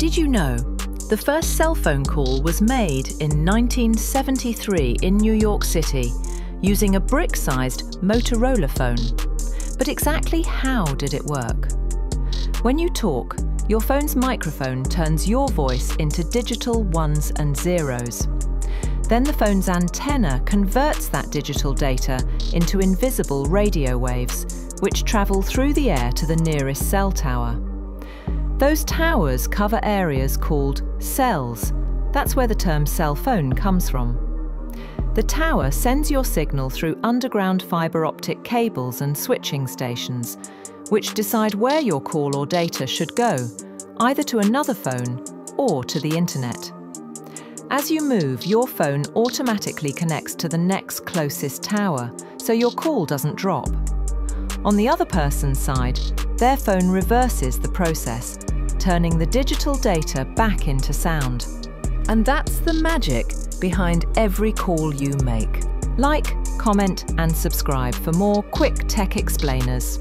Did you know the first cell phone call was made in 1973 in New York City using a brick-sized Motorola phone? But exactly how did it work? When you talk, your phone's microphone turns your voice into digital ones and zeros. Then the phone's antenna converts that digital data into invisible radio waves, which travel through the air to the nearest cell tower. Those towers cover areas called cells. That's where the term cell phone comes from. The tower sends your signal through underground fibre optic cables and switching stations, which decide where your call or data should go, either to another phone or to the internet. As you move, your phone automatically connects to the next closest tower, so your call doesn't drop. On the other person's side, their phone reverses the process turning the digital data back into sound. And that's the magic behind every call you make. Like, comment and subscribe for more quick tech explainers.